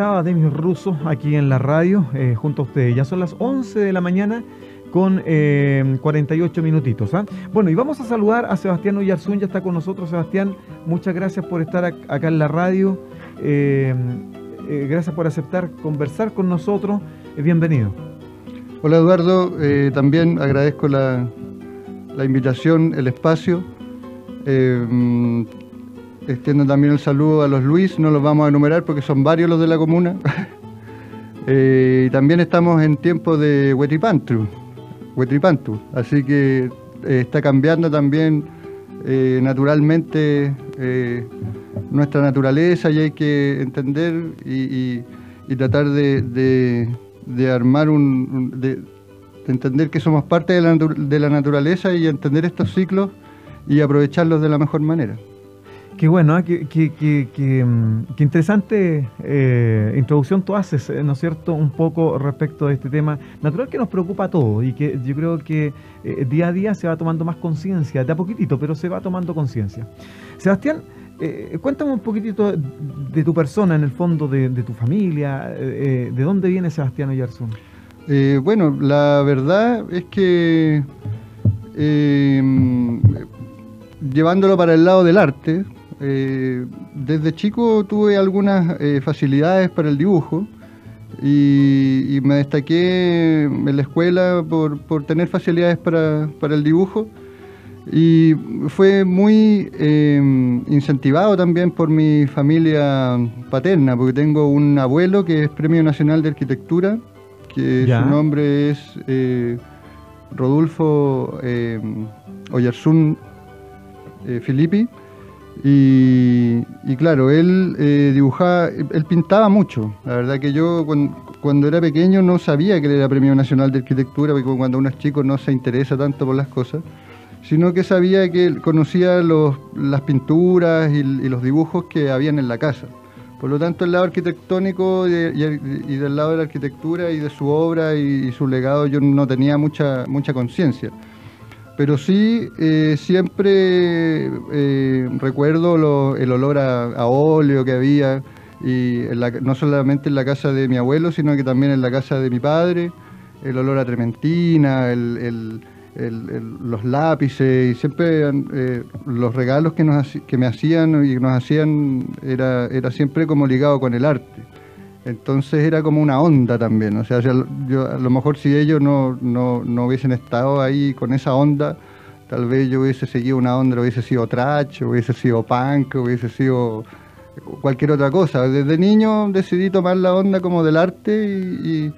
ahí estaba Demis Russo aquí en la radio eh, junto a ustedes. Ya son las 11 de la mañana con 48 minutitos. ¿ah? Bueno, y vamos a saludar a Sebastián Oyarzún, ya está con nosotros. Sebastián, muchas gracias por estar acá en la radio. gracias por aceptar conversar con nosotros. bienvenido. Hola Eduardo, también agradezco la, la invitación, el espacio. Eh, extiendo también el saludo a los Luis, no los vamos a enumerar porque son varios los de la comuna. eh, también estamos en tiempo de Huetripantu, Huetripantu así que eh, está cambiando también eh, naturalmente eh, nuestra naturaleza y hay que entender y, tratar de, armar un... De, entender que somos parte de la, de la naturaleza y entender estos ciclos y aprovecharlos de la mejor manera. Qué bueno, ¿eh? qué, mm, qué, interesante eh, introducción tú haces, eh, ¿no es cierto?, un poco respecto a este tema natural que nos preocupa a todos y que yo creo que día a día se va tomando más conciencia, de a poquitito, pero se va tomando conciencia. Sebastián, cuéntame un poquitito de tu persona, en el fondo, de, tu familia, de dónde viene Sebastián Oyarzún. bueno, la verdad es que llevándolo para el lado del arte, eh, desde chico tuve algunas eh, facilidades para el dibujo y, me destaqué en la escuela por, tener facilidades para, el dibujo. Y fue muy em, incentivado también por mi familia paterna, porque tengo un abuelo que es Premio Nacional de Arquitectura, que su nombre es eh, Rodolfo em, Oyarzún Filippi y, claro, él eh, dibujaba, él pintaba mucho. La verdad que yo cuando, era pequeño no sabía que él era Premio Nacional de Arquitectura, porque cuando uno es chico no se interesa tanto por las cosas, sino que sabía que él conocía las pinturas y, los dibujos que habían en la casa. Por lo tanto, el lado arquitectónico y, del lado de la arquitectura y de su obra y, y su legado yo no tenía mucha, mucha conciencia pero sí eh, siempre eh, recuerdo el olor a, óleo que había, y no solamente en la casa de mi abuelo, sino que también en la casa de mi padre, el olor a trementina, los lápices, y siempre eh, los regalos que, nos, que me hacían y nos hacían era, era siempre como ligado con el arte. Entonces era como una onda también, o sea, yo, a lo mejor si ellos no, no, hubiesen estado ahí con esa onda, tal vez yo hubiese seguido una onda, hubiese sido trash, hubiese sido punk, hubiese sido cualquier otra cosa. Desde niño decidí tomar la onda como del arte y,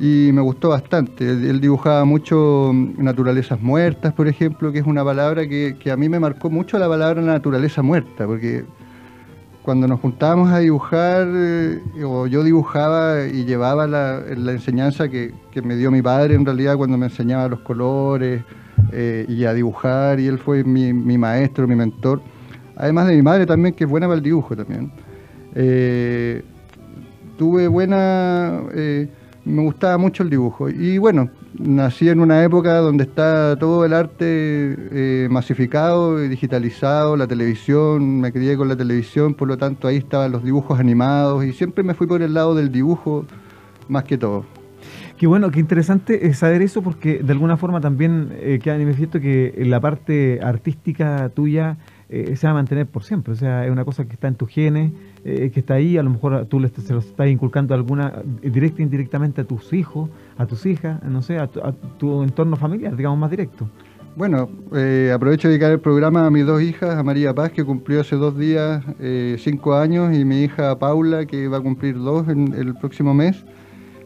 me gustó bastante. Él, dibujaba mucho naturalezas muertas, por ejemplo, que es una palabra que, que a mí me marcó mucho la palabra naturaleza muerta, porque cuando nos juntábamos a dibujar, eh, o yo dibujaba y llevaba la, enseñanza que, me dio mi padre en realidad cuando me enseñaba los colores eh, y a dibujar, y él fue mi, maestro, mi mentor, además de mi madre también, que es buena para el dibujo también. Eh, tuve buena, me gustaba mucho el dibujo, y bueno, nací en una época donde está todo el arte eh, masificado y digitalizado, la televisión, me crié con la televisión, por lo tanto ahí estaban los dibujos animados y siempre me fui por el lado del dibujo más que todo. Qué bueno, qué interesante saber eso porque de alguna forma también eh, queda manifiesto que la parte artística tuya eh, se va a mantener por siempre. O sea, es una cosa que está en tus genes, eh, que está ahí, a lo mejor tú le, se lo estás inculcando alguna, directa e indirectamente a tus hijos, a tus hijas, no sé, a tu, entorno familiar, digamos, más directo. Bueno, eh, aprovecho de dedicar el programa a mis dos hijas, a María Paz, que cumplió hace dos días cinco años, y mi hija Paula, que va a cumplir dos en el próximo mes.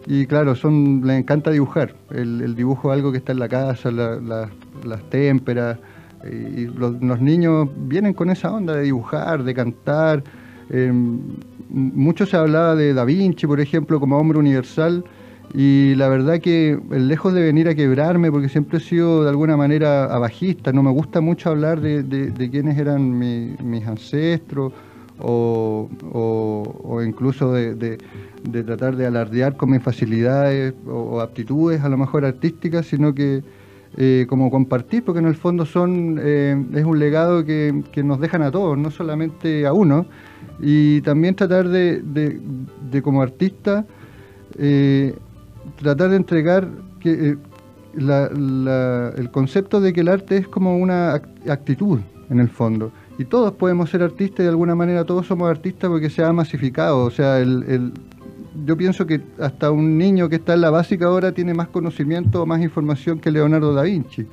Y claro, son, les encanta dibujar. El, dibujo es algo que está en la casa, las témperas, y los, niños vienen con esa onda de dibujar, de cantar. Em, mucho se hablaba de Da Vinci, por ejemplo, como hombre universal. Y la verdad que lejos de venir a quebrarme, porque siempre he sido de alguna manera abajista, no me gusta mucho hablar de, quiénes eran mis ancestros o, incluso de, tratar de alardear con mis facilidades o, aptitudes a lo mejor artísticas, sino que eh, como compartir, porque en el fondo son eh, es un legado que, nos dejan a todos, no solamente a uno, y también tratar de, de, como artista, eh, tratar de entregar que, el concepto de que el arte es como una actitud en el fondo. Y todos podemos ser artistas y de alguna manera todos somos artistas porque se ha masificado. O sea, el, yo pienso que hasta un niño que está en la básica ahora tiene más conocimiento o más información que Leonardo da Vinci.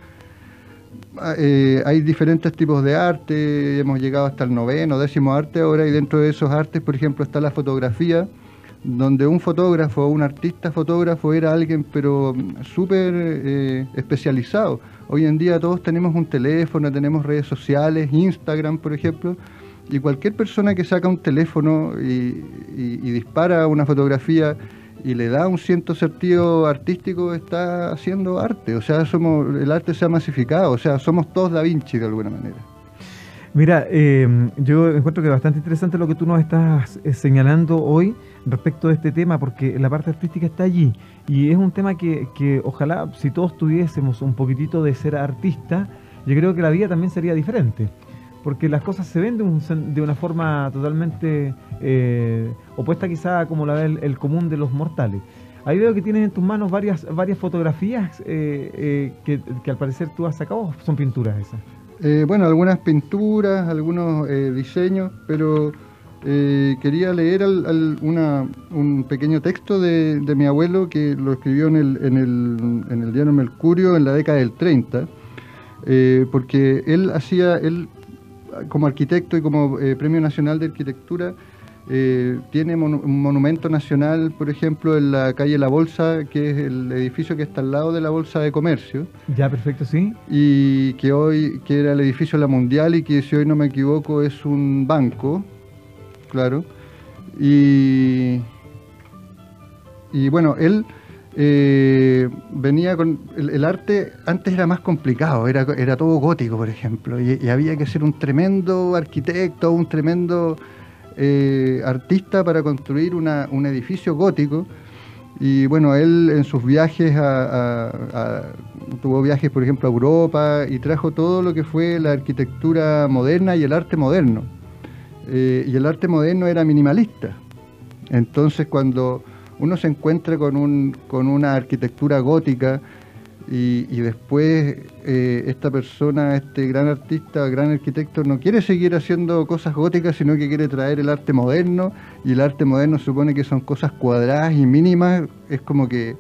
Ah, eh, hay diferentes tipos de arte, hemos llegado hasta el noveno, décimo arte ahora, y dentro de esos artes, por ejemplo, está la fotografía, donde un fotógrafo, un artista fotógrafo era alguien pero súper eh, especializado. Hoy en día todos tenemos un teléfono, tenemos redes sociales, Instagram, por ejemplo, y cualquier persona que saca un teléfono y, dispara una fotografía y le da un cierto sentido artístico está haciendo arte. O sea, somos el arte se ha masificado, o sea, somos todos Da Vinci de alguna manera. Mira, em, yo encuentro que es bastante interesante lo que tú nos estás eh, señalando hoy respecto de este tema, porque la parte artística está allí y es un tema que, que ojalá si todos tuviésemos un poquitito de ser artista, yo creo que la vida también sería diferente porque las cosas se ven de, una forma totalmente eh, opuesta quizá como la ve el, común de los mortales. Ahí veo que tienes en tus manos varias, varias fotografías eh, eh, que, al parecer tú has sacado, son pinturas esas. bueno, algunas pinturas, algunos diseños, pero quería leer un pequeño texto de, mi abuelo que lo escribió en el, en el, en el diario Mercurio en la década del 30, porque él hacía, como arquitecto y como eh, Premio Nacional de Arquitectura, eh, tiene un monumento nacional, por ejemplo, en la calle La Bolsa, que es el edificio que está al lado de la Bolsa de Comercio. Ya, perfecto, sí. Y que hoy, que era el edificio de la Mundial y que si hoy no me equivoco es un banco, claro. Y, y bueno, él eh, venía con el, arte antes era más complicado era, era todo gótico por ejemplo y, había que ser un tremendo arquitecto un tremendo eh, artista para construir un edificio gótico. Y bueno él en sus viajes tuvo viajes por ejemplo a Europa y trajo todo lo que fue la arquitectura moderna y el arte moderno. Eh, y el arte moderno era minimalista. Entonces cuando uno se encuentra con, un, con una arquitectura gótica y, después eh, esta persona, este gran artista, gran arquitecto, no quiere seguir haciendo cosas góticas, sino que quiere traer el arte moderno y el arte moderno supone que son cosas cuadradas y mínimas, es como que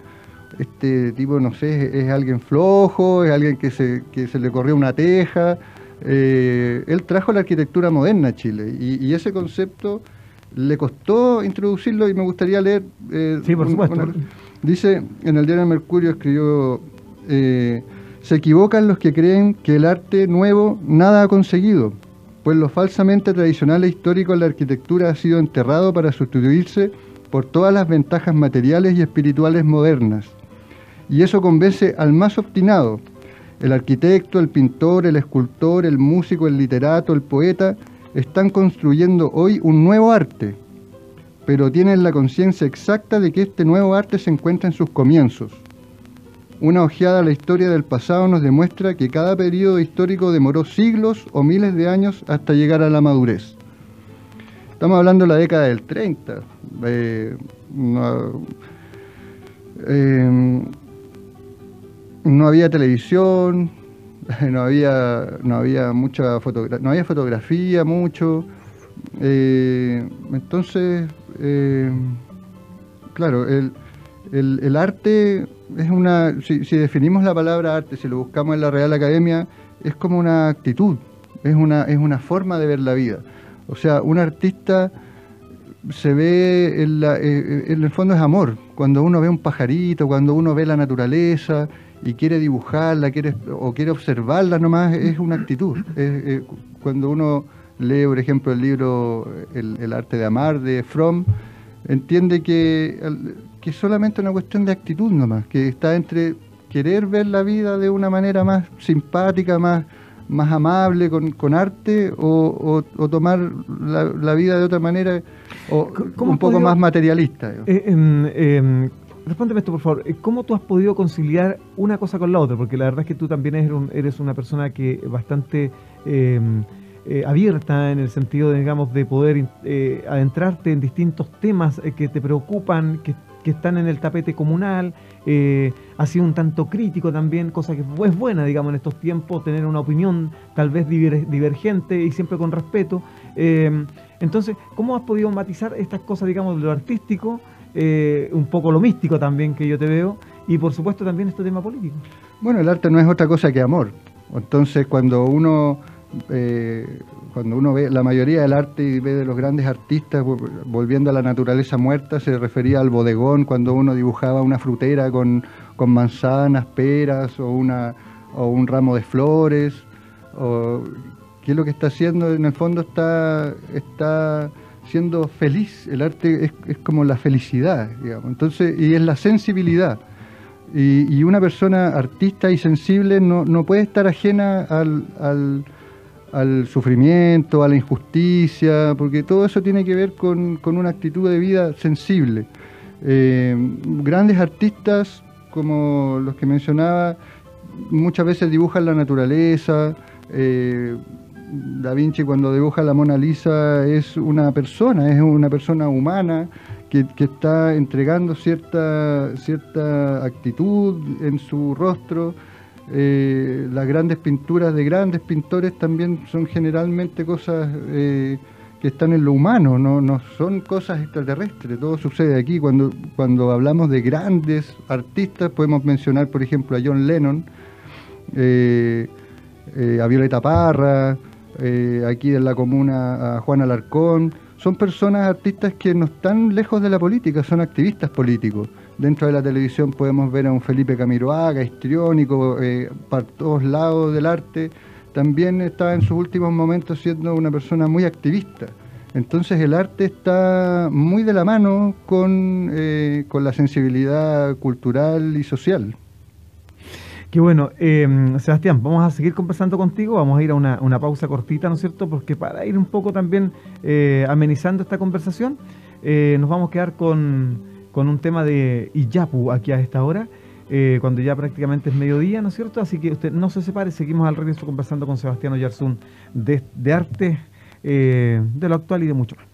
este tipo, no sé, es alguien flojo, es alguien que se, que se le corrió una teja. Eh, él trajo la arquitectura moderna a Chile y ese concepto le costó introducirlo y me gustaría leer. Eh, sí, por supuesto. dice, en el diario Mercurio escribió, eh, se equivocan los que creen que el arte nuevo nada ha conseguido, pues lo falsamente tradicional e histórico en la arquitectura ha sido enterrado para sustituirse por todas las ventajas materiales y espirituales modernas. Y eso convence al más obstinado, el arquitecto, el pintor, el escultor, el músico, el literato, el poeta, están construyendo hoy un nuevo arte, pero tienen la conciencia exacta de que este nuevo arte se encuentra en sus comienzos. Una ojeada a la historia del pasado nos demuestra que cada periodo histórico demoró siglos o miles de años hasta llegar a la madurez. Estamos hablando de la década del 30. Eh, eh, no había televisión, no había, no había mucha fotografía, no había fotografía mucho. Eh, entonces, eh, claro, el, el, arte es una, si, definimos la palabra arte, si lo buscamos en la Real Academia, es como una actitud, es una, es una forma de ver la vida. O sea, un artista se ve, en, la, eh, en el fondo es amor, cuando uno ve un pajarito, cuando uno ve la naturaleza, y quiere dibujarla quiere, o quiere observarla nomás, es una actitud. Eh, cuando uno lee, por ejemplo, el libro el, arte de amar de Fromm, entiende que, que es solamente una cuestión de actitud nomás, que está entre querer ver la vida de una manera más simpática, más, más amable con, arte o, tomar la, vida de otra manera o un poco más materialista. Eh, respóndeme esto, por favor. Eh, ¿Cómo tú has podido conciliar una cosa con la otra? Porque la verdad es que tú también eres, una persona que bastante em, eh, abierta en el sentido, de, digamos, de poder eh, adentrarte en distintos temas que te preocupan, que, están en el tapete comunal. ha sido un tanto crítico también, cosa que es buena, digamos, en estos tiempos, tener una opinión tal vez divergente y siempre con respeto. Em, entonces, ¿cómo has podido matizar estas cosas, digamos, de lo artístico? Eh, un poco lo místico también que yo te veo, y por supuesto también este tema político. Bueno, el arte no es otra cosa que amor. Entonces, cuando uno, eh, cuando uno ve la mayoría del arte y ve de los grandes artistas volviendo a la naturaleza muerta, se refería al bodegón, cuando uno dibujaba una frutera con, con manzanas, peras o, una, o un ramo de flores. O, ¿Qué es lo que está haciendo? En el fondo está, está siendo feliz. El arte es, como la felicidad, digamos. Entonces, y es la sensibilidad. Y, una persona artista y sensible no, no puede estar ajena al, al, al, sufrimiento, a la injusticia, porque todo eso tiene que ver con, con una actitud de vida sensible. Eh, grandes artistas, como los que mencionaba, muchas veces dibujan la naturaleza, eh, Da Vinci cuando dibuja la Mona Lisa es una persona, es una persona humana que, está entregando cierta, cierta actitud en su rostro. Eh, las grandes pinturas de grandes pintores también son generalmente cosas eh, que están en lo humano, no, son cosas extraterrestres, todo sucede aquí. Cuando, cuando hablamos de grandes artistas podemos mencionar, por ejemplo, a John Lennon, eh, a Violeta Parra, eh, aquí en la comuna a Juan Alarcón. Son personas, artistas que no están lejos de la política, son activistas políticos. Dentro de la televisión podemos ver a un Felipe Camiroaga, histriónico, eh, para todos lados del arte. También está en sus últimos momentos siendo una persona muy activista. Entonces el arte está muy de la mano con, eh, con la sensibilidad cultural y social. Qué bueno. Em, Sebastián, vamos a seguir conversando contigo, vamos a ir a una, pausa cortita, ¿no es cierto? Porque para ir un poco también eh, amenizando esta conversación, eh, nos vamos a quedar con, un tema de Iyapu aquí a esta hora, eh, cuando ya prácticamente es mediodía, ¿no es cierto? Así que usted no se separe, seguimos al regreso conversando con Sebastián Oyarzún de, de arte, de lo actual y de mucho más.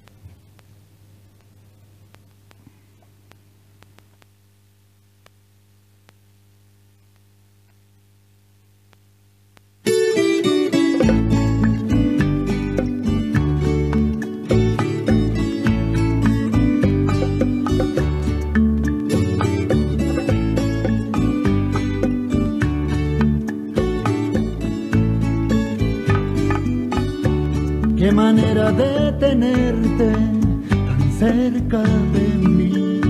Tenerte tan cerca de mí.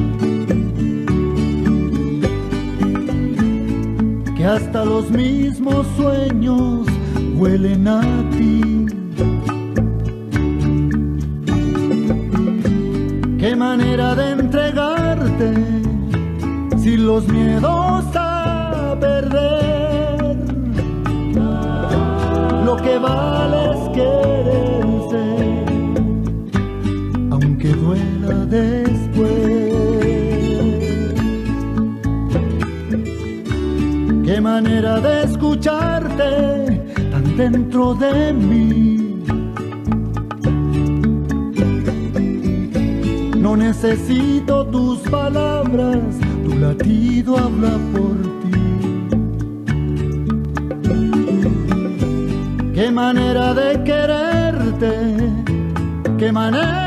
Que hasta los mismos sueños huelen a ti. Qué manera de entregarte si los miedos a perder. Lo que vale es quererse después. Qué manera de escucharte tan dentro de mí. No necesito tus palabras, tu latido habla por ti. Qué manera de quererte, qué manera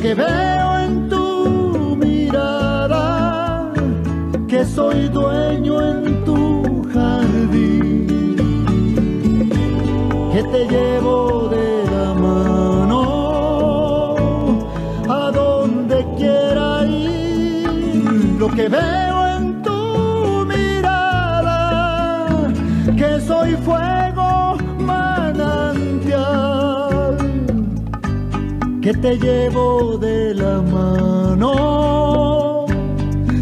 que veo en tu mirada, que soy dueño en tu jardín, que te llevo de la mano lo que veo en tu mirada, que soy fuego que te llevo de la mano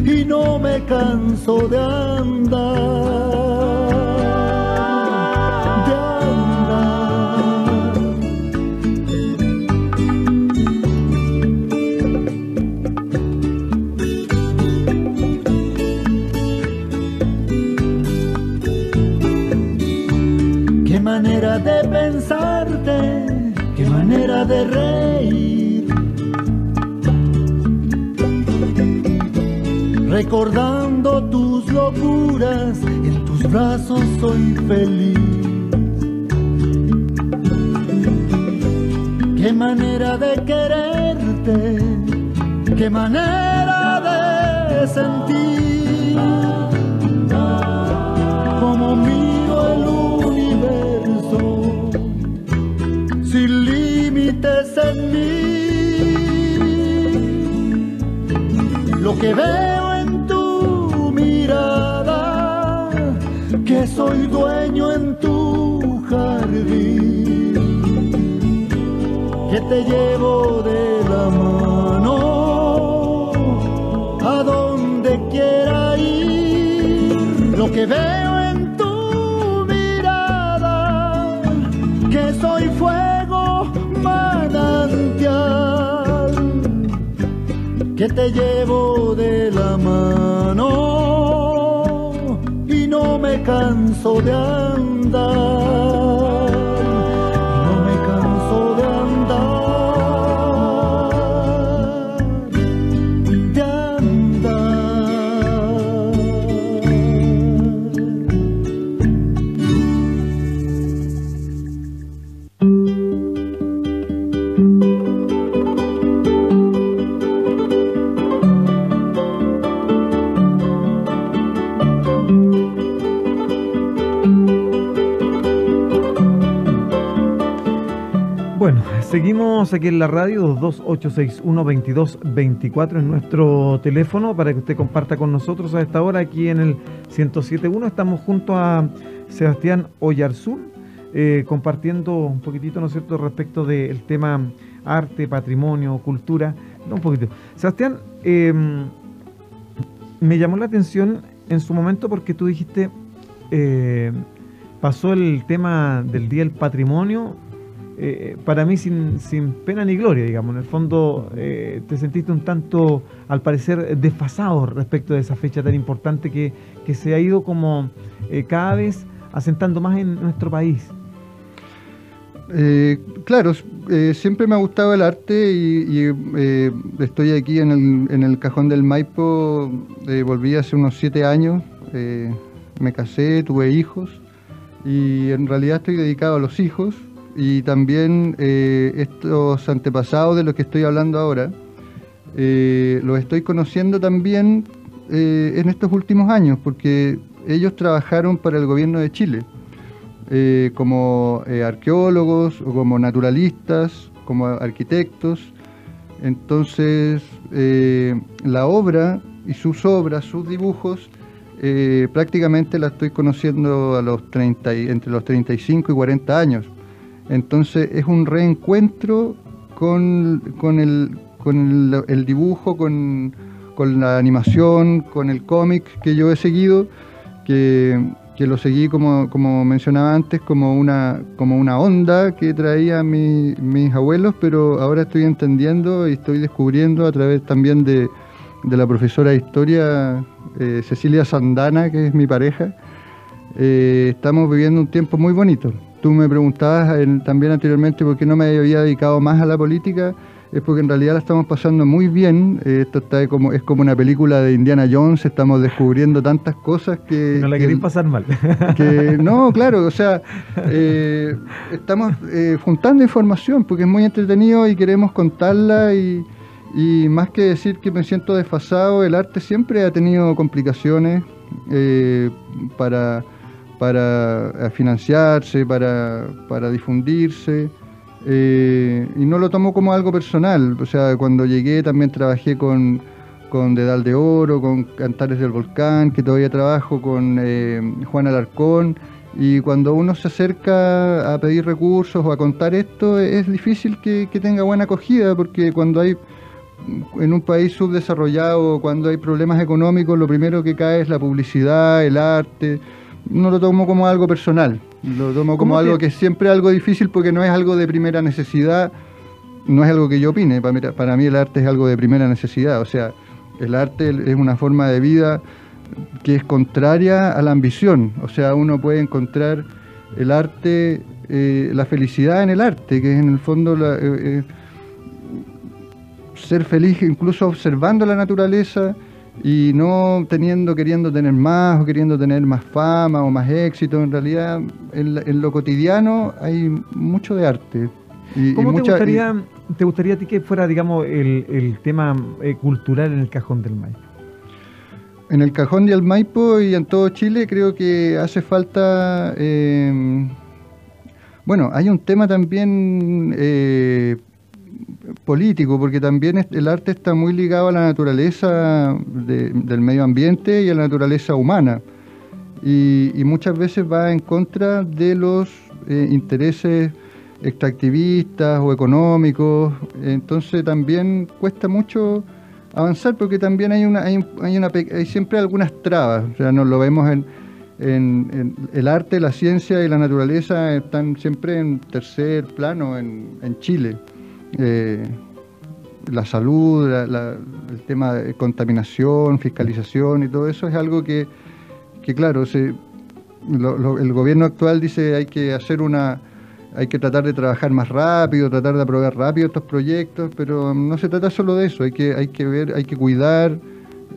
y no canso de andar. Recordando tus locuras, en tus brazos soy feliz. Qué manera de quererte, qué manera de sentir. Como miro el sin límites en mí. Lo que veo que soy dueño en tu jardín, que te llevo de la mano a donde quiera ir. Lo que veo que te llevo de la mano me canso de andar. Seguimos aquí en la radio 228612224 en nuestro teléfono para que usted comparta con nosotros a esta hora aquí en el 1071. Estamos junto a Sebastián Oyarzún eh, compartiendo un poquitito, ¿no cierto?, respecto del tema arte, patrimonio, cultura. No, un poquito. Sebastián, em, me llamó la atención en su momento porque tú dijiste, eh, pasó el tema del Día del Patrimonio eh, para mí sin, sin, pena ni gloria, digamos. En el fondo eh, te sentiste un tanto, al parecer, desfasado respecto de esa fecha tan importante que, se ha ido como eh, cada vez asentando más en nuestro país. claro, siempre me ha gustado el arte y, estoy aquí en el, en el, cajón del Maipo, volví hace unos siete años, me casé, tuve hijos y en realidad estoy dedicado a los hijos y también eh, estos antepasados de los que estoy hablando ahora, eh, los estoy conociendo también eh, en estos últimos años, porque ellos trabajaron para el gobierno de Chile, como arqueólogos o como naturalistas, como arquitectos. Entonces, la obra y sus obras, sus dibujos, prácticamente la estoy conociendo a los 30, entre los 35 y 40 años. Entonces es un reencuentro con, el, dibujo, con, la animación, con el cómic que yo he seguido, que, lo seguí como, mencionaba antes, como una, como una onda que traían mis abuelos, pero ahora estoy entendiendo y estoy descubriendo a través también de, la profesora de historia eh, Cecilia Sandana, que es mi pareja, eh, estamos viviendo un tiempo muy bonito. Tú me preguntabas también anteriormente por qué no me había dedicado más a la política. Es porque en realidad la estamos pasando muy bien. Eh, esto está como, es como una película de Indiana Jones. Estamos descubriendo tantas cosas que. No la queréis pasar mal. Que, no, claro. O sea, eh, estamos eh, juntando información porque es muy entretenido y queremos contarla. Y, y, más que decir que me siento desfasado, el arte siempre ha tenido complicaciones para para eh, financiarse, para, difundirse. Eh, y no lo tomo como algo personal. O sea, cuando llegué también trabajé con, con Dedal de Oro, con Cantares del Volcán, que todavía trabajo con eh, Juan Alarcón. Y cuando uno se acerca a pedir recursos o a contar esto, es difícil que, tenga buena acogida, porque cuando hay en un país subdesarrollado, cuando hay problemas económicos, lo primero que cae es la publicidad, el arte. No lo tomo como algo personal, lo tomo como ¿Cómo te- algo que es siempre algo difícil porque no es algo de primera necesidad, no es algo que yo opine. Para mí, para mí el arte es algo de primera necesidad. O sea, el arte es una forma de vida que es contraria a la ambición. O sea, uno puede encontrar el arte, eh, la felicidad en el arte, que es en el fondo la, eh, eh, ser feliz incluso observando la naturaleza y no teniendo, queriendo tener más o queriendo tener más fama o más éxito. En realidad, en, en lo cotidiano hay mucho de arte. Y, y ¿Cómo te mucha- y- gustaría, te gustaría a ti que fuera, digamos, el, el tema eh, cultural en el cajón del Maipo? En el cajón de Almaipo y en todo Chile creo que hace falta... eh, bueno, hay un tema también eh, político, porque también el arte está muy ligado a la naturaleza de- del medio ambiente y a la naturaleza humana. Y, muchas veces va en contra de los eh, intereses extractivistas o económicos. Entonces también cuesta mucho avanzar porque también hay una hay, hay una hay siempre algunas trabas o sea nos lo vemos en, el arte la ciencia y la naturaleza están siempre en tercer plano en Chile Eh, la salud el tema de contaminación fiscalización y todo eso es algo que, que claro se, lo- lo- el gobierno actual dice hay que hacer una hay que tratar de trabajar más rápido, tratar de aprobar rápido estos proyectos, pero no se trata solo de eso, hay que, hay que ver, hay que cuidar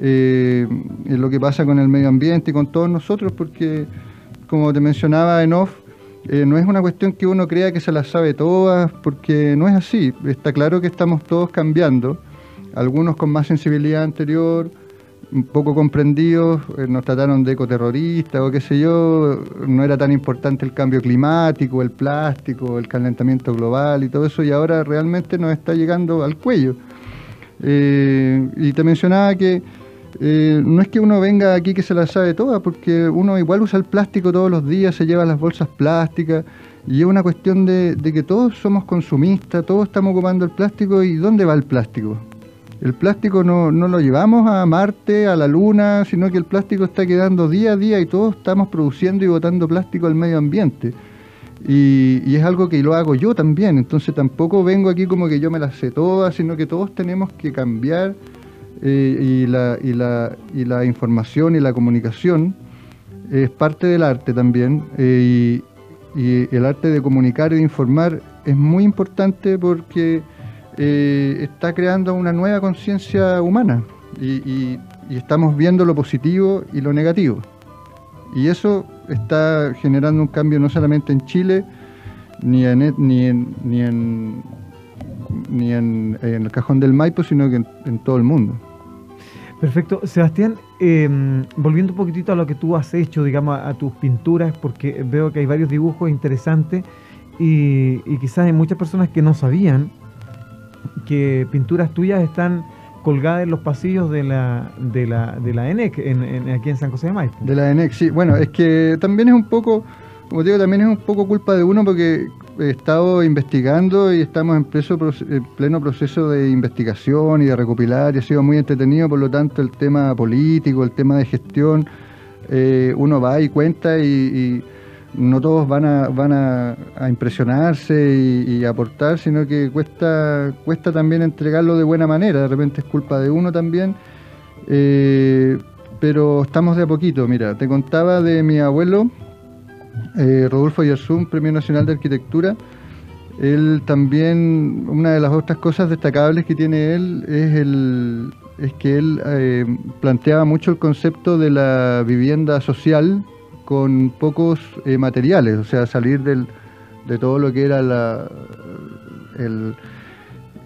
eh, lo que pasa con el medio ambiente y con todos nosotros, porque como te mencionaba en off, eh, no es una cuestión que uno crea que se las sabe todas, porque no es así. Está claro que estamos todos cambiando, algunos con más sensibilidad anterior, poco comprendidos, eh, nos trataron de ecoterroristas o qué sé yo, no era tan importante el cambio climático, el plástico, el calentamiento global y todo eso, y ahora realmente nos está llegando al cuello. Eh, y te mencionaba que eh, no es que uno venga aquí que se la sabe toda, porque uno igual usa el plástico todos los días, se lleva las bolsas plásticas, y es una cuestión de, que todos somos consumistas, todos estamos ocupando el plástico, ¿y dónde va el plástico? El plástico no, lo llevamos a Marte, a la Luna, sino que el plástico está quedando día a día y todos estamos produciendo y botando plástico al medio ambiente. Y, y es algo que lo hago yo también, entonces tampoco vengo aquí como que yo me las sé todas, sino que todos tenemos que cambiar y, la, y, la, y la información y la comunicación es parte del arte también. eh, y, el arte de comunicar y de informar es muy importante porque eh, está creando una nueva conciencia humana y, estamos viendo lo positivo y lo negativo. Y eso está generando un cambio no solamente en Chile, ni en, ni en, ni en, ni en, el cajón del Maipo, sino que en todo el mundo. Perfecto. Sebastián, eh, volviendo un poquitito a lo que tú has hecho, digamos, a, tus pinturas, porque veo que hay varios dibujos interesantes y, y quizás hay muchas personas que no sabían que pinturas tuyas están colgadas en los pasillos de la, de la, de la ENEC, en, en- aquí en San José de Maipo. De la ENEC, sí. Bueno, es que también es un poco, como te digo, también es un poco culpa de uno porque he estado investigando y estamos en, preso en pleno proceso de investigación y de recopilar y ha sido muy entretenido, por lo tanto el tema político, el tema de gestión, eh, uno va y cuenta y, no todos van a, van a, a impresionarse y, y aportar, sino que cuesta, cuesta también entregarlo de buena manera, de repente es culpa de uno también. Eh, pero estamos de a poquito. Mira, te contaba de mi abuelo, eh, Rodolfo Yersum, Premio Nacional de Arquitectura. Él también, una de las otras cosas destacables que tiene él es, el, es que él eh, planteaba mucho el concepto de la vivienda social con pocos eh, materiales, o sea, salir del, de todo lo que era la, el,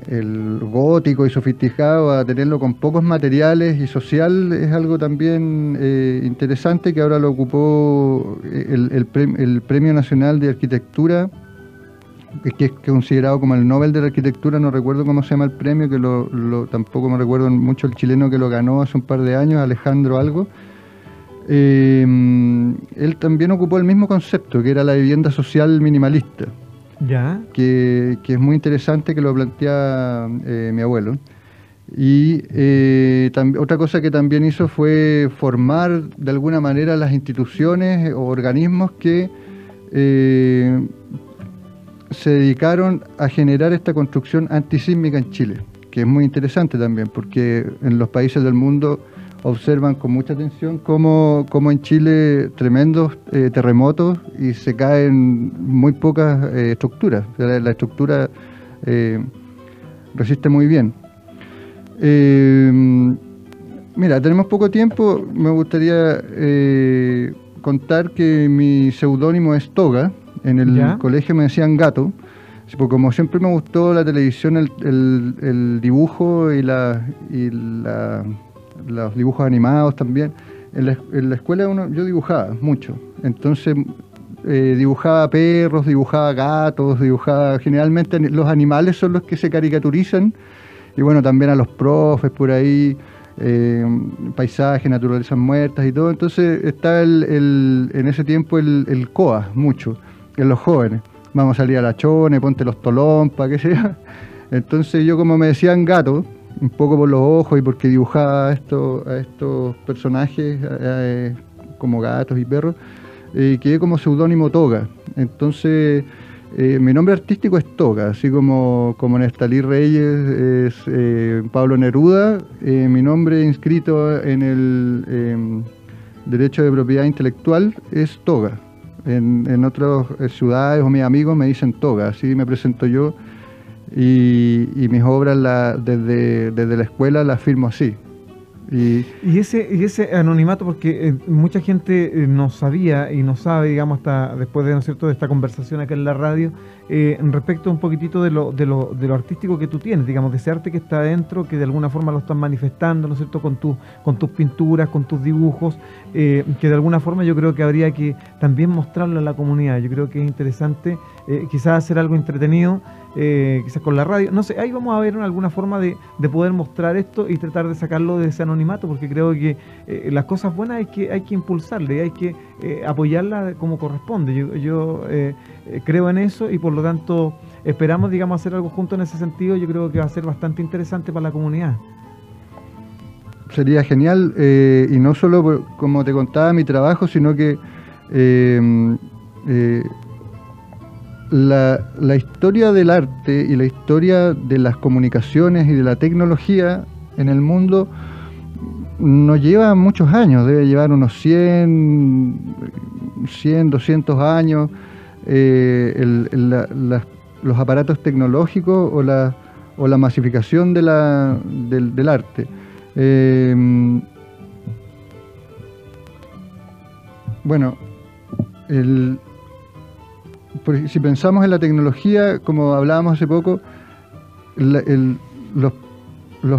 el gótico y sofisticado a tenerlo con pocos materiales y social es algo también eh, interesante que ahora lo ocupó eh, el, el prem- el Premio Nacional de Arquitectura, que- que es considerado como el Nobel de la Arquitectura, no recuerdo cómo se llama el premio, que lo, tampoco me recuerdo mucho el chileno que lo ganó hace un par de años, Alejandro algo. Eh, él también ocupó el mismo concepto, que era la vivienda social minimalista Ya. que, que es muy interesante que lo plantea eh, mi abuelo. Y eh, otra cosa que también hizo fue formar de alguna manera las instituciones o organismos que eh, se dedicaron a generar esta construcción antisísmica en Chile, que es muy interesante también, porque en los países del mundo observan con mucha atención cómo, en Chile tremendos eh, terremotos y se caen muy pocas estructuras. la, estructura resiste muy bien. Eh, mira, tenemos poco tiempo. Me gustaría eh, contar que mi seudónimo es Toga. En el colegio me decían gato. Porque como siempre me gustó la televisión, el, dibujo y, la, y los dibujos animados también. En la, escuela uno, yo dibujaba mucho. Entonces eh, dibujaba perros, dibujaba gatos, dibujaba... Generalmente los animales son los que se caricaturizan y bueno, también a los profes por ahí, eh, paisajes, naturalezas muertas y todo. Entonces está el, en ese tiempo el, COA mucho, en los jóvenes. Vamos a salir a la chone, ponte los tolompas, qué sea. Entonces yo como me decían gato, un poco por los ojos y porque dibujaba a estos, personajes eh, como gatos y perros, eh, quedé como seudónimo Toga. Entonces eh, mi nombre artístico es Toga, así como, como Nestalí Reyes es eh, Pablo Neruda. Mi nombre inscrito en el em, derecho de propiedad intelectual es Toga. En, en otras ciudades o mis amigos me dicen Toga, así me presento yo. Y, mis obras desde, desde la escuela las firmo así, y, ese, y ese anonimato, porque eh, mucha gente eh, no sabía y no sabe, digamos, hasta después de, ¿no cierto? de esta conversación acá en la radio, eh, respecto un poquitito de lo, de, lo, de lo artístico que tú tienes, digamos, de ese arte que está adentro, que de alguna forma lo estás manifestando, ¿no es cierto?, con, tu, con tus pinturas, con tus dibujos, que de alguna forma yo creo que habría que también mostrarlo a la comunidad. Yo creo que es interesante quizás hacer algo entretenido eh, quizás con la radio. No sé, ahí vamos a ver alguna forma de, poder mostrar esto y tratar de sacarlo de ese anonimato, porque creo que eh, las cosas buenas hay que, hay que impulsarle, hay que eh, apoyarla como corresponde. Yo, yo creo en eso y por lo tanto esperamos, digamos, hacer algo junto en ese sentido. Yo creo que va a ser bastante interesante para la comunidad. Sería genial, y no solo como te contaba mi trabajo, sino que la, historia del arte y la historia de las comunicaciones y de la tecnología en el mundo no lleva muchos años, debe llevar unos 100, 100 200 años. Eh, los aparatos tecnológicos o la, o la masificación de la, del, arte. Eh, bueno, el, si pensamos en la tecnología, como hablábamos hace poco, los,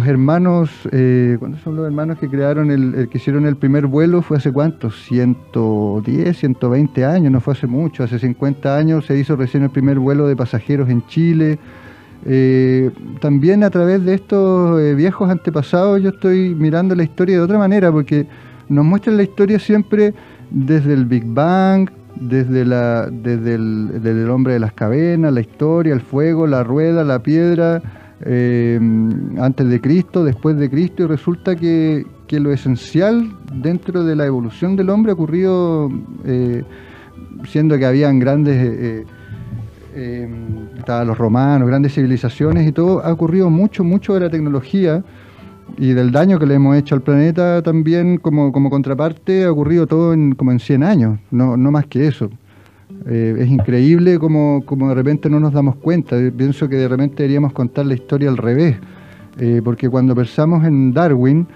hermanos, eh, ¿cuántos son los hermanos que crearon el, que hicieron el primer vuelo? Fue hace cuántos, 110, 120 años, no fue hace mucho, hace 50 años se hizo recién el primer vuelo de pasajeros en Chile. Eh, también a través de estos eh, viejos antepasados yo estoy mirando la historia de otra manera, porque nos muestran la historia siempre desde el Big Bang, desde, la, desde, el, hombre de las cavernas, la historia, el fuego, la rueda, la piedra, eh, antes de Cristo, después de Cristo, y resulta que, lo esencial dentro de la evolución del hombre ha ocurrido, eh, siendo que habían grandes, eh, estaban los romanos, grandes civilizaciones y todo, ha ocurrido mucho, mucho de la tecnología y del daño que le hemos hecho al planeta también como, contraparte ha ocurrido todo en, como en 100 años, no, no más que eso. Eh, es increíble como, como, de repente no nos damos cuenta. Pienso que de repente deberíamos contar la historia al revés, eh, porque cuando pensamos en Darwin,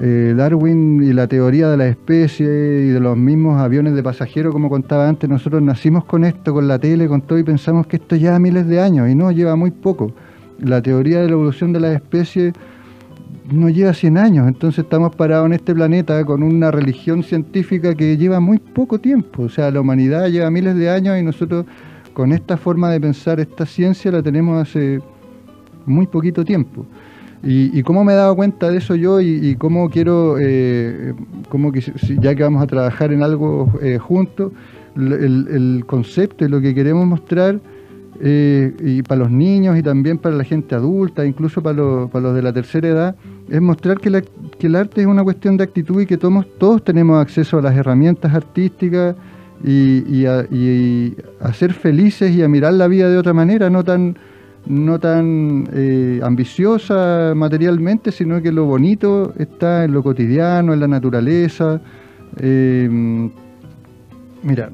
eh, Darwin y la teoría de la especie y de los mismos aviones de pasajeros, como contaba antes, nosotros nacimos con esto, con la tele, con todo, y pensamos que esto lleva miles de años, y no, lleva muy poco. La teoría de la evolución de las especies no lleva 100 años, entonces estamos parados en este planeta con una religión científica que lleva muy poco tiempo, o sea, la humanidad lleva miles de años y nosotros con esta forma de pensar esta ciencia la tenemos hace muy poquito tiempo. Y, cómo me he dado cuenta de eso yo y, cómo quiero, eh, cómo que, ya que vamos a trabajar en algo eh, juntos, el, el concepto y lo que queremos mostrar eh, y para los niños y también para la gente adulta, incluso para, los de la tercera edad, es mostrar que, el arte es una cuestión de actitud y que todos, todos tenemos acceso a las herramientas artísticas y, a, ser felices y a mirar la vida de otra manera, no tan, no tan eh, ambiciosa materialmente, sino que lo bonito está en lo cotidiano, en la naturaleza. Eh, mira,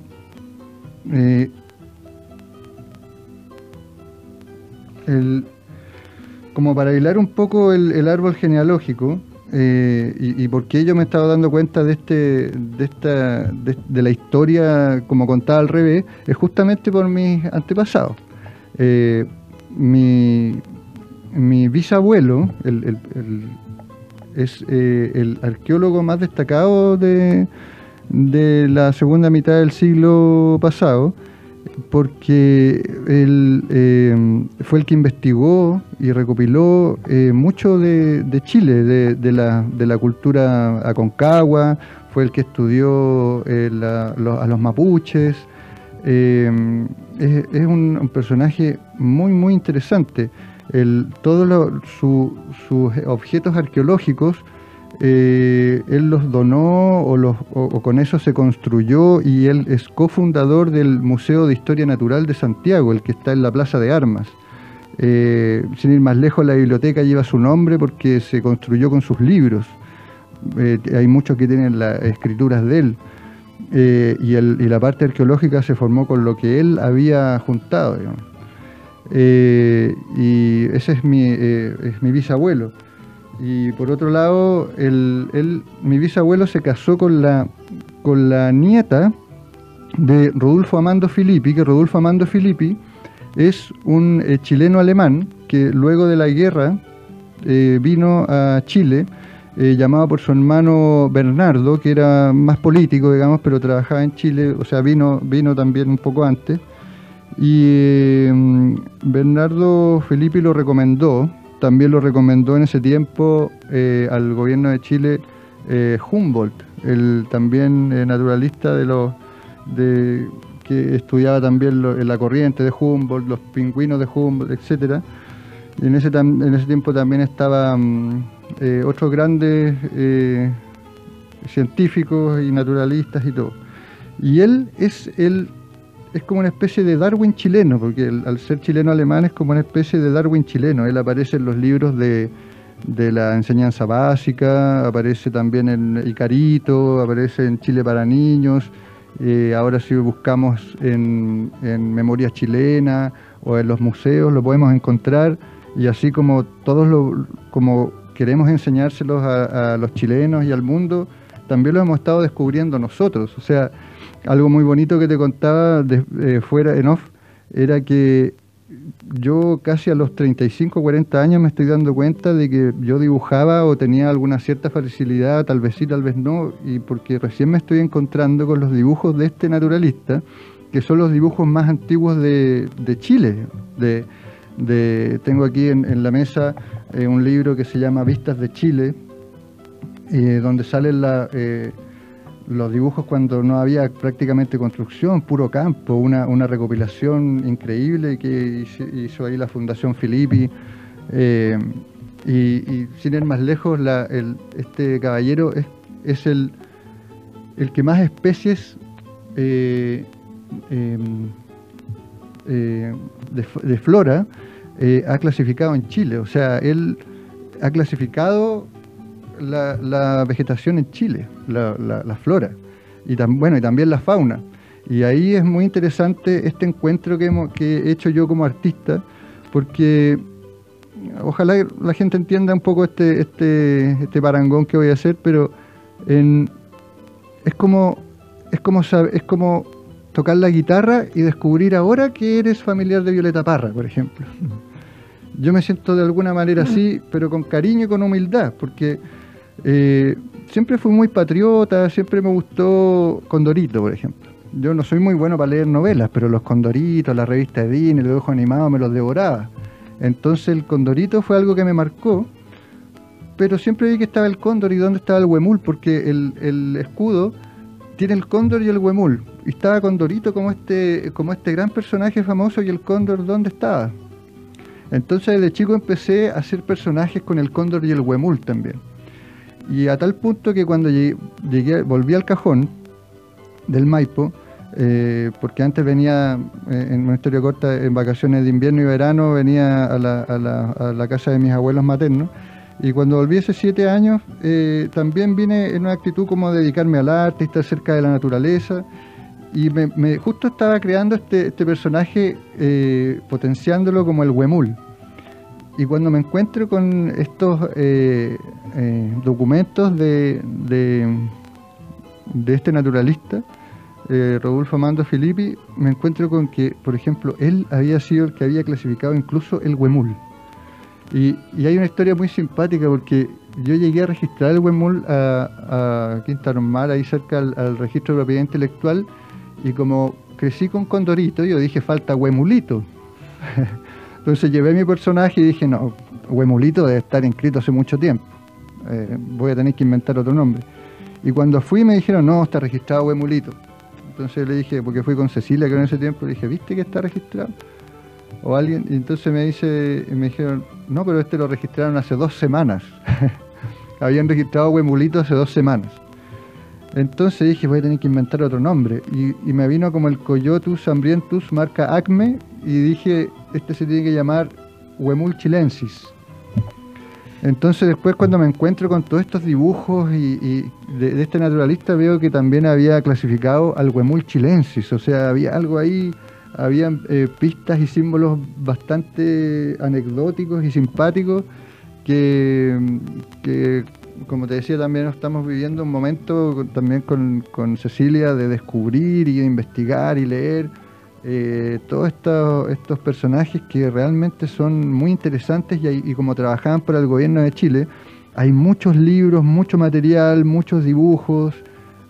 como para hilar un poco el, árbol genealógico, eh, y, por qué yo me estaba dando cuenta de, este, de, esta, de, la historia como contada al revés, es justamente por mis antepasados. Eh, mi, bisabuelo es eh, el arqueólogo más destacado de, de la segunda mitad del siglo pasado porque él eh, fue el que investigó y recopiló eh, mucho de, Chile, de, la, cultura aconcagua, fue el que estudió eh, a los mapuches. es, un, personaje muy, muy interesante. todos sus objetos arqueológicos eh, él los donó o, con eso se construyó y él es cofundador del Museo de Historia Natural de Santiago, el que está en la Plaza de Armas. Eh, sin ir más lejos, la biblioteca lleva su nombre porque se construyó con sus libros. Eh, hay muchos que tienen las escrituras de él. Y, la parte arqueológica se formó con lo que él había juntado. y ese es mi, es mi bisabuelo. Y por otro lado, el, mi bisabuelo se casó con la, con la nieta de Rodolfo Amando Filippi, que Rodolfo Amando Filippi es un eh, chileno alemán que luego de la guerra eh, vino a Chile, eh, llamado por su hermano Bernardo, que era más político, digamos, pero trabajaba en Chile, o sea, vino, vino también un poco antes. Y Bernardo Filippi lo recomendó también lo recomendó en ese tiempo eh, al gobierno de Chile eh, Humboldt, el también eh, naturalista de los de, que estudiaba también en la corriente de Humboldt, los pingüinos de Humboldt, etcétera. En ese, en ese tiempo también estaban mm, otros grandes científicos y naturalistas y todo. Y él es el es como una especie de Darwin chileno, porque al ser chileno alemán es como una especie de Darwin chileno. Él aparece en los libros de, la enseñanza básica, aparece también en Icarito, aparece en Chile para niños. Eh, ahora si buscamos en, Memorias Chilenas o en los museos lo podemos encontrar y así como todos lo, como queremos enseñárselos a, a los chilenos y al mundo, también lo hemos estado descubriendo nosotros. O sea, algo muy bonito que te contaba de, eh, fuera en off era que yo casi a los 35, 40 años me estoy dando cuenta de que yo dibujaba o tenía alguna cierta facilidad, tal vez sí, tal vez no, y porque recién me estoy encontrando con los dibujos de este naturalista, que son los dibujos más antiguos de, Chile. De, tengo aquí en, la mesa eh, un libro que se llama Vistas de Chile, eh, donde sale la los dibujos cuando no había prácticamente construcción, puro campo, una, recopilación increíble que hizo ahí la Fundación Filippi. Eh, y, sin ir más lejos, este caballero es, es el, el, que más especies eh, em, eh, de, flora ha clasificado en Chile. O sea, él ha clasificado la, vegetación en Chile, la, flora, y, bueno, y también la fauna. Y ahí es muy interesante este encuentro que, que he hecho yo como artista, porque ojalá la gente entienda un poco este, este, este parangón que voy a hacer, pero es como es como es como tocar la guitarra y descubrir ahora que eres familiar de Violeta Parra, por ejemplo. Yo me siento de alguna manera así, pero con cariño y con humildad, porque eh, siempre fui muy patriota, siempre me gustó Condorito, por ejemplo. Yo no soy muy bueno para leer novelas, pero los Condoritos, la revista de Disney, el dibujo animado me los devoraba. Entonces el Condorito fue algo que me marcó, pero siempre vi que estaba el cóndor y dónde estaba el huemul, porque el, escudo tiene el cóndor y el huemul. y estaba Condorito como este, como este gran personaje famoso y el cóndor, ¿dónde estaba? Entonces de chico empecé a hacer personajes con el cóndor y el huemul también. Y a tal punto que cuando llegué, volví al cajón del Maipo, eh, porque antes venía, eh, en una historia corta, en vacaciones de invierno y verano, venía a la, a la, casa de mis abuelos maternos. Y cuando volví hace siete años, eh, también vine en una actitud como dedicarme al arte, estar cerca de la naturaleza. Y me, justo estaba creando este, este personaje, potenciándolo como el huemul. Y cuando me encuentro con estos eh, eh, documentos de, de, este naturalista, eh, Rodolfo Amando Filippi, me encuentro con que, por ejemplo, él había sido el que había clasificado incluso el huemul. Y, hay una historia muy simpática porque yo llegué a registrar el huemul a, a Quinta Normal, ahí cerca al, registro de propiedad intelectual, y como crecí con Condorito, yo dije falta huemulito. Entonces llevé mi personaje y dije, no, Huemulito debe estar inscrito hace mucho tiempo. Eh, voy a tener que inventar otro nombre. Y cuando fui me dijeron, no, está registrado Huemulito. Entonces le dije, porque fui con Cecilia que en ese tiempo, le dije, ¿viste que está registrado? O alguien, y entonces me dice, me dijeron, no, pero este lo registraron hace dos semanas. Habían registrado Huemulito hace dos semanas. Entonces dije, voy a tener que inventar otro nombre. Y, y me vino como el Coyotus hambrientus marca Acme y dije, este se tiene que llamar Huemul chilensis. Entonces después cuando me encuentro con todos estos dibujos y, de, este naturalista veo que también había clasificado al Huemul chilensis, o sea, había algo ahí, había eh, pistas y símbolos bastante anecdóticos y simpáticos que, como te decía también estamos viviendo un momento también con, con Cecilia de descubrir y de investigar y leer eh, todos estos, personajes que realmente son muy interesantes y, como trabajaban para el gobierno de Chile, hay muchos libros, mucho material, muchos dibujos,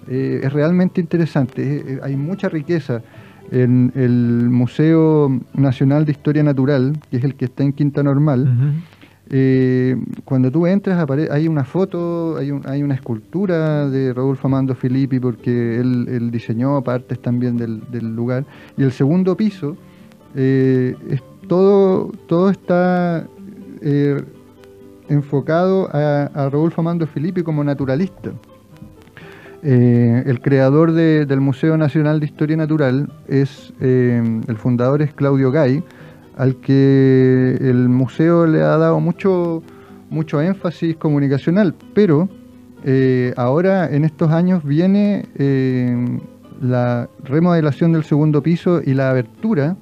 eh, es realmente interesante, hay mucha riqueza. En el Museo Nacional de Historia Natural, que es el que está en Quinta Normal, eh, cuando tú entras hay una foto, hay, una escultura de Rodolfo Amando Filippi porque él, diseñó partes también del, lugar. Y el segundo piso, eh, es todo, todo está eh, enfocado a, Rodolfo Amando Filippi como naturalista. el creador del Museo Nacional de Historia Natural es, el fundador es Claudio Gay, al que el museo le ha dado mucho, mucho énfasis comunicacional, pero eh, ahora en estos años viene eh, la remodelación del segundo piso y la abertura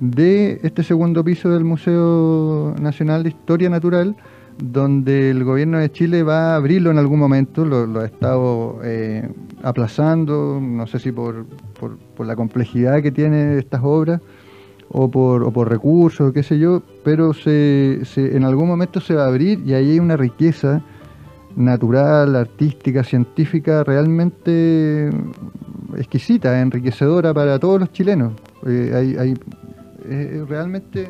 de este segundo piso del Museo Nacional de Historia Natural, donde el gobierno de Chile va a abrirlo en algún momento, lo, ha estado eh, aplazando, no sé si por, por, por la complejidad que tiene estas obras, o por, o por recursos, qué sé yo, pero se, en algún momento se va a abrir y ahí hay una riqueza natural, artística, científica realmente exquisita, enriquecedora para todos los chilenos. Eh, hay, hay eh, realmente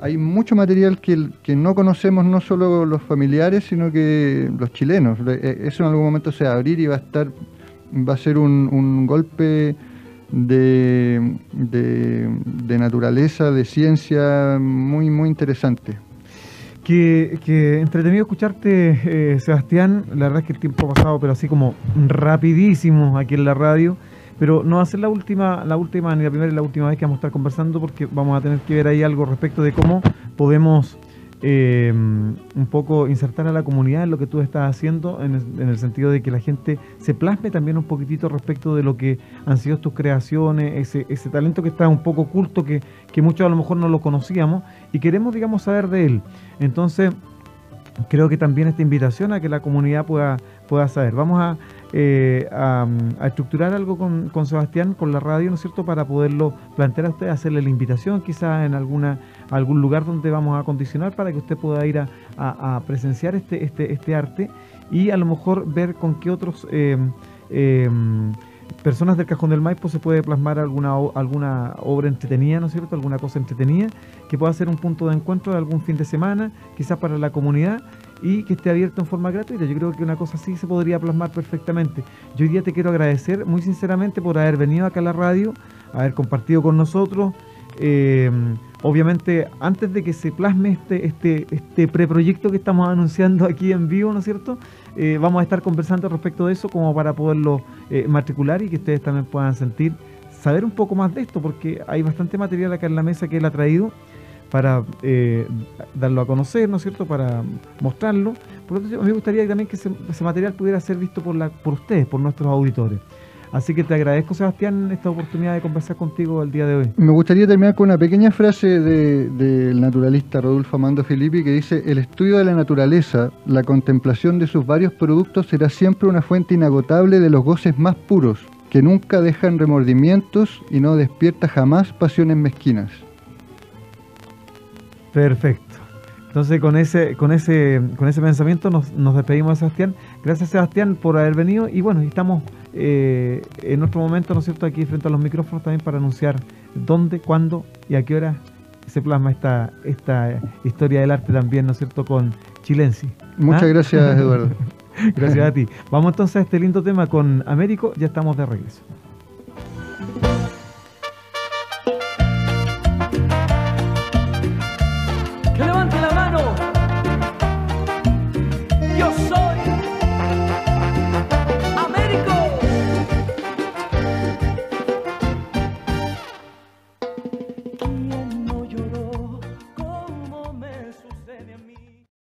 hay mucho material que, que, no conocemos no solo los familiares, sino que los chilenos. Eh, eso en algún momento se va a abrir y va a estar, va a ser un, un golpe de, de, naturaleza, de ciencia, muy, muy interesante. Qué, entretenido escucharte, eh, Sebastián. La verdad es que el tiempo ha pasado, pero así como rapidísimo aquí en la radio. Pero no va a ser la última, la última, ni la primera ni la última vez que vamos a estar conversando, porque vamos a tener que ver ahí algo respecto de cómo podemos eh, un poco insertar a la comunidad en lo que tú estás haciendo, en el, sentido de que la gente se plasme también un poquitito respecto de lo que han sido tus creaciones, ese, ese talento que está un poco oculto, que, que muchos a lo mejor no lo conocíamos y queremos, digamos, saber de él. Entonces, creo que también esta invitación a que la comunidad pueda, pueda saber. Vamos a, eh, a, estructurar algo con, con, Sebastián, con la radio, ¿no es cierto?, para poderlo plantear a usted, hacerle la invitación quizás en alguna algún lugar donde vamos a condicionar para que usted pueda ir a, presenciar este, este, este arte y a lo mejor ver con qué otros... Eh, eh, personas del Cajón del Maipo se puede plasmar alguna, alguna obra entretenida, ¿no es cierto? Alguna cosa entretenida que pueda ser un punto de encuentro de algún fin de semana, quizás para la comunidad y que esté abierto en forma gratuita. Yo creo que una cosa así se podría plasmar perfectamente. Yo hoy día te quiero agradecer muy sinceramente por haber venido acá a la radio, haber compartido con nosotros. Eh, obviamente, antes de que se plasme este, este, este preproyecto que estamos anunciando aquí en vivo, ¿no es cierto? Eh, vamos a estar conversando respecto de eso como para poderlo eh, matricular y que ustedes también puedan sentir, saber un poco más de esto, porque hay bastante material acá en la mesa que él ha traído para eh, darlo a conocer, ¿no es cierto?, para mostrarlo. Por lo tanto, me gustaría también que ese, material pudiera ser visto por, la, por ustedes, por nuestros auditores. Así que te agradezco, Sebastián, esta oportunidad de conversar contigo el día de hoy. Me gustaría terminar con una pequeña frase del naturalista Rodolfo Amando Filippi que dice, el estudio de la naturaleza, la contemplación de sus varios productos será siempre una fuente inagotable de los goces más puros, que nunca dejan remordimientos y no despierta jamás pasiones mezquinas. Perfecto. Entonces con ese, con ese, con ese pensamiento nos, nos despedimos de Sebastián. Gracias Sebastián por haber venido y bueno, estamos eh, en otro momento, ¿no es cierto?, aquí frente a los micrófonos también para anunciar dónde, cuándo y a qué hora se plasma esta, esta historia del arte también, ¿no es cierto?, con Chilensi. Muchas ¿Ah? gracias, Eduardo. gracias a ti. Vamos entonces a este lindo tema con Américo, ya estamos de regreso.